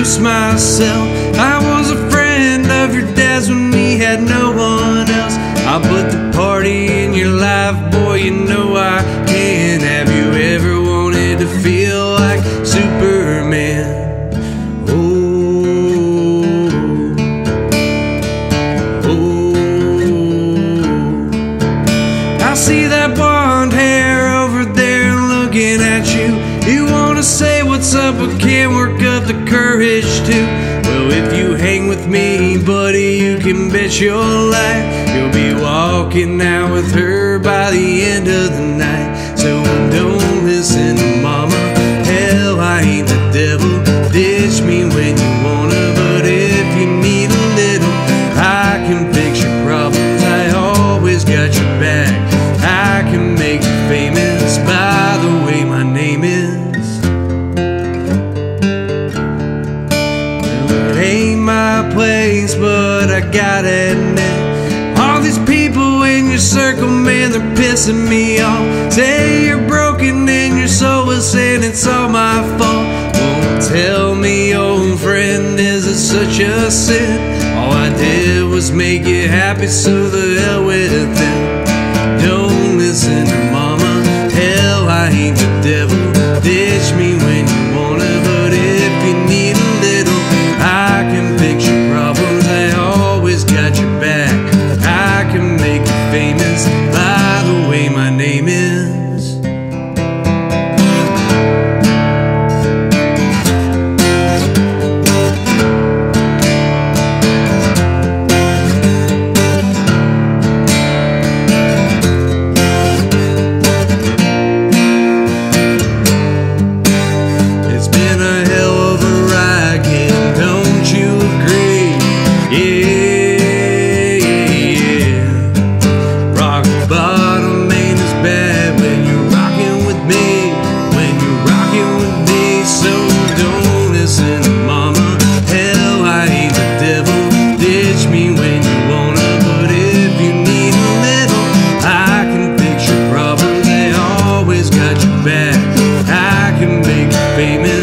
introduce myself. I was a friend of your dad's when he had no one else. I'll put the party in your life, boy, you know I can. Have you ever wanted to feel like Superman? Oh, oh. I see that blonde hair over there looking at you. You wanna say what's up, but can't work the courage to. Well, if you hang with me, buddy, you can bet your life you'll be walking out with her by the end of the night. So don't listen to mama. Hell, I ain't the devil. Ditch me when you wanna, but if you need a little, I can fix your problems. I always got your back. I can make you famous by the way my name is. Place, but I gotta admit, all these people in your circle, man, they're pissing me off. Say you're broken and your soul is saying it's all my fault. Won't tell me, old friend, is it such a sin? All I did was make you happy, so the hell with it. dreaming